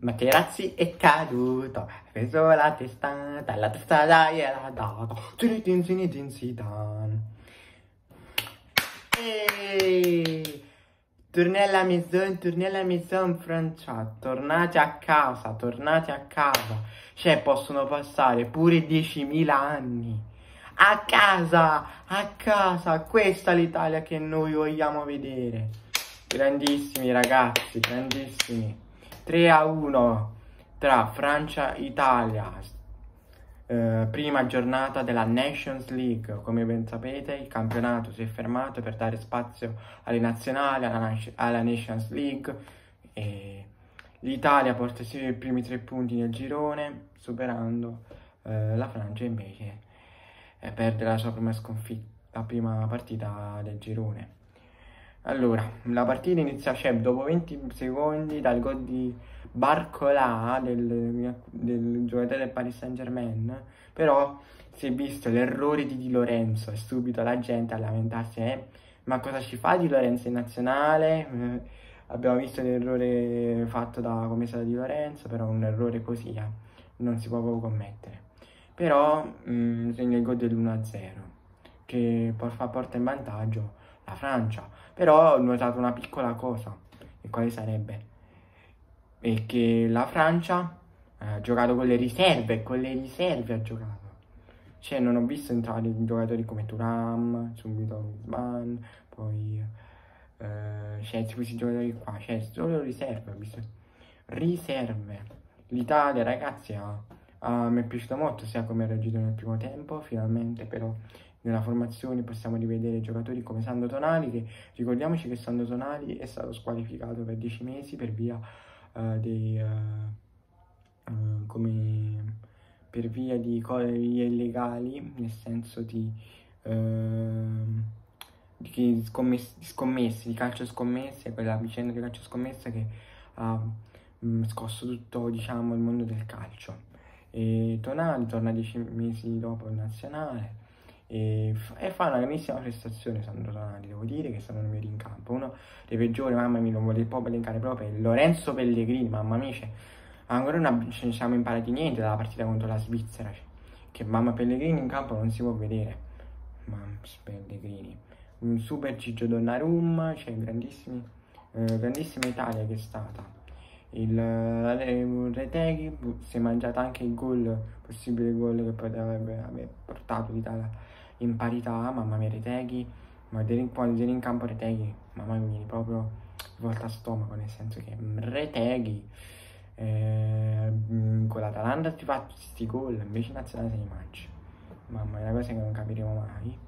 Materazzi è caduto, ha preso la testata, la testata gliel'ha dato. Zinitin, zinitin, zidan. Eeeh! Tornare alla maison, tornare alla maison, Francia. Tornate a casa, tornate a casa. Cioè, possono passare pure 10.000 anni. A casa, a casa. Questa è l'Italia che noi vogliamo vedere. Grandissimi ragazzi, grandissimi. 3 a 1 tra Francia e Italia. Eh, prima giornata della Nations League, come ben sapete il campionato si è fermato per dare spazio alle nazionali, alla, alla Nations League l'Italia porta i primi tre punti nel girone superando eh, la Francia invece eh, perde la sua prima la prima partita del girone. Allora, la partita inizia cioè, dopo 20 secondi dal gol di Barcola del, del giocatore del Paris Saint Germain, però si è visto l'errore di Di Lorenzo e subito la gente a lamentarsi, eh, ma cosa ci fa Di Lorenzo in nazionale? Eh, abbiamo visto l'errore fatto da commesso da Di Lorenzo, però un errore così eh, non si può proprio commettere. Però mm, segna il gol dell'1-0 che porta in vantaggio la Francia. Però ho notato una piccola cosa, e quale sarebbe? E che la Francia ha giocato con le riserve, con le riserve ha giocato. Cioè non ho visto entrare giocatori come Turam, subito Griezmann, poi eh, cioè questi giocatori qua, cioè solo riserve, ho visto. Riserve. L'Italia ragazzi ha, ha, mi è piaciuto molto sia come ha reagito nel primo tempo, finalmente però nella formazione possiamo rivedere giocatori come Sando Tonali che ricordiamoci che Sando Tonali è stato squalificato per 10 mesi per via uh, dei uh, uh, come per via di cose illegali nel senso di, ehm, di scommesse, scommesse di calcio scommesse quella vicenda di calcio scommesse che ha mm, scosso tutto diciamo il mondo del calcio. E Tonali torna 10 mesi dopo il nazionale e, e, fa una grandissima prestazione Sandro Tonali, devo dire che sono i miei in campo. Uno dei peggiori, mamma mia, non volevo proprio elencare proprio, è Lorenzo Pellegrini, mamma mia, cioè, ancora non ci siamo imparati niente dalla partita contro la Svizzera, cioè, che mamma Pellegrini in campo non si può vedere. Mamma Pellegrini. Un super Gigio Donnarumma, cioè grandissimi, eh, grandissima Italia che è stata. Il, il Reteghi si è mangiato anche il gol, possibile gol che poteva aver portato l'Italia in parità, mamma mia Reteghi, ma quando viene in campo Reteghi, mamma mia, proprio volta a stomaco, nel senso che Reteghi eh, con l'Atalanta ti fa questi gol, invece in nazionale se li mangia. Mamma, è una cosa che non capiremo mai.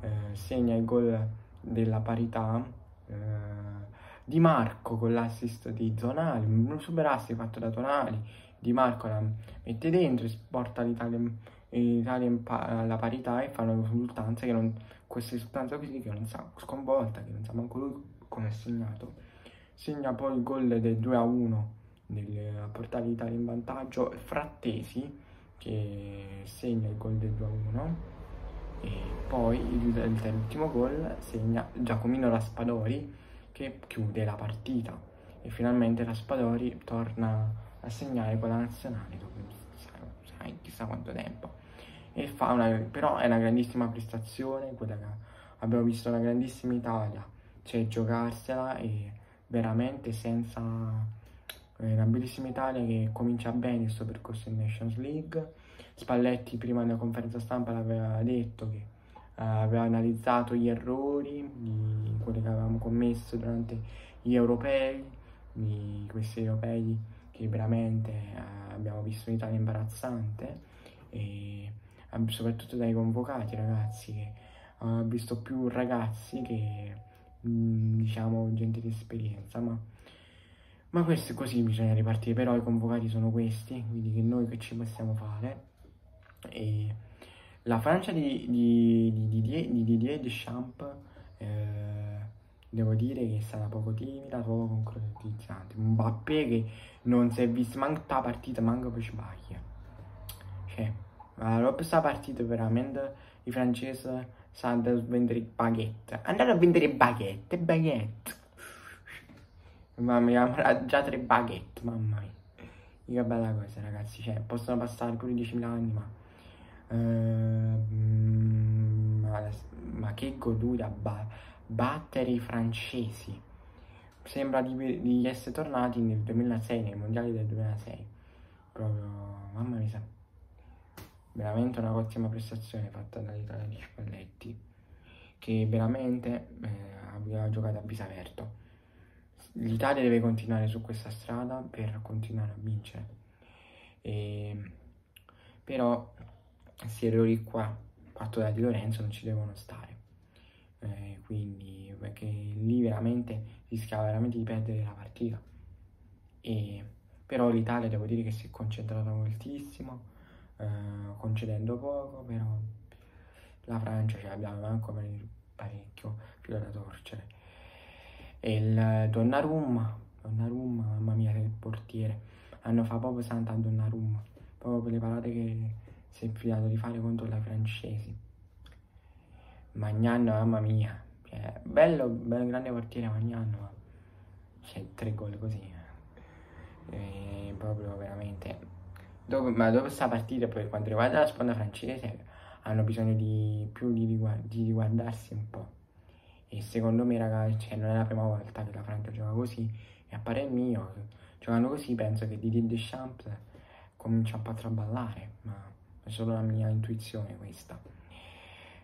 Eh, segna il gol della parità. Eh, di Marco con l'assist di Zonali, un super assist fatto da Tonali. Di Marco la mette dentro e porta l'Italia l'Italia alla parità e fa una risultanza che non, questa risultanza così che non sa, sconvolta, che non sa manco lui come è segnato. Segna poi il gol del 2 a 1 nel, a portare l'Italia in vantaggio, Frattesi che segna il gol del 2 a 1 e poi il, il, l'ultimo gol segna Giacomino Raspadori che chiude la partita. E finalmente Raspadori torna a segnare con la nazionale dopo chissà quanto tempo e fa una, però è una grandissima prestazione, quella che abbiamo visto una grandissima Italia, cioè giocarsela e veramente senza è una bellissima Italia che comincia bene il suo percorso in Nations League. Spalletti prima della conferenza stampa l'aveva detto che uh, aveva analizzato gli errori di quelli che avevamo commesso durante gli europei, di questi europei che veramente uh, abbiamo visto un'Italia imbarazzante e soprattutto dai convocati ragazzi che ho visto più ragazzi che mm, diciamo gente di esperienza ma, ma questo è così bisogna ripartire però i convocati sono questi quindi che noi che ci possiamo fare e la Francia di, di, di, di, di Didier Deschamps eh, devo dire che è stata poco timida, poco concretizzante. Mbappé che non si è visto manco la partita, manco per sbaglia. Cioè, allora, questa partita veramente i francesi sanno vendere baguette. Andate a vendere baguette, baguette. Mamma mia, già tre baguette, mamma mia. che bella cosa ragazzi, cioè possono passare pure 10.000 anni ma... Uh, ma, ma, che goduria ba battere i francesi sembra di, di, essere tornati nel 2006 nei mondiali del 2006 proprio mamma mia veramente una ottima prestazione fatta dall'Italia di Spalletti che veramente eh, aveva giocato a viso aperto l'Italia deve continuare su questa strada per continuare a vincere. E, però questi errori qua, fatto da Di Lorenzo, non ci devono stare. Eh, quindi, perché lì veramente rischiava veramente di perdere la partita. E, però l'Italia devo dire che si è concentrata moltissimo, eh, concedendo poco, però la Francia ce l'abbiamo ancora parecchio filo da torcere e il Donnarumma, Donnarumma, mamma mia, che portiere. Hanno fa proprio santa Donnarumma, proprio per le parate che si è fidato di fare contro i francesi. Magnan, mamma mia, cioè, bello, bello, grande portiere Magnan, ma c'è tre gol così. E proprio veramente. Dopo, ma dopo questa partita, poi? Quanto riguarda la sponda francese, hanno bisogno di più di, di riguardarsi un po' e secondo me ragazzi cioè, non è la prima volta che la Francia gioca così e a parer mio giocando così penso che Didier Deschamps comincia un po' a traballare ma è solo la mia intuizione questa.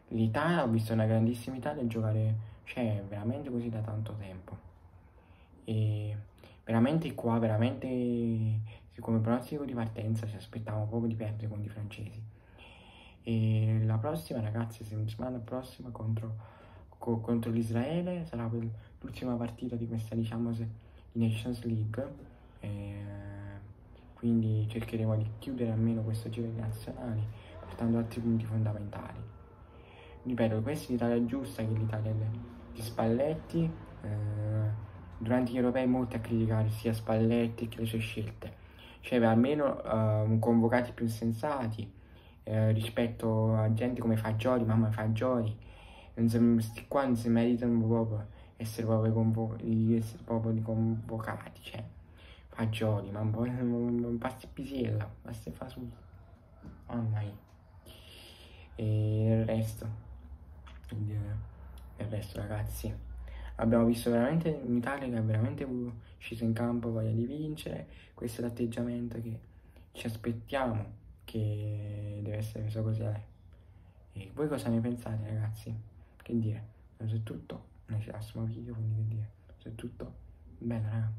l'Italia ho visto una grandissima Italia giocare cioè veramente così da tanto tempo. E veramente qua veramente come pronostico di partenza ci aspettavamo proprio di perdere contro i francesi. E la prossima ragazzi settimana prossima contro co contro l'Israele, sarà l'ultima partita di questa diciamo Nations League, eh, quindi cercheremo di chiudere almeno questo giro di nazionali portando altri punti fondamentali. Ripeto, questa è l'Italia giusta, che l'Italia di Spalletti, eh, durante gli europei molti a criticare sia Spalletti che le sue scelte, cioè almeno eh, convocati più sensati eh, rispetto a gente come Fagioli, mamma Fagioli, non si, questi qua non si meritano proprio essere proprio, convo essere proprio convocati, cioè fagioli, ma un passo pisiella, basta fa su. Mamma mia. E il resto, il, resto ragazzi, abbiamo visto veramente un'Italia che ha veramente sceso in campo voglia di vincere, questo è l'atteggiamento che ci aspettiamo che deve essere messo così. E voi cosa ne pensate ragazzi? Che dire, questo è tutto, ci prossimo video, quindi che dire, questo è tutto, bene raga.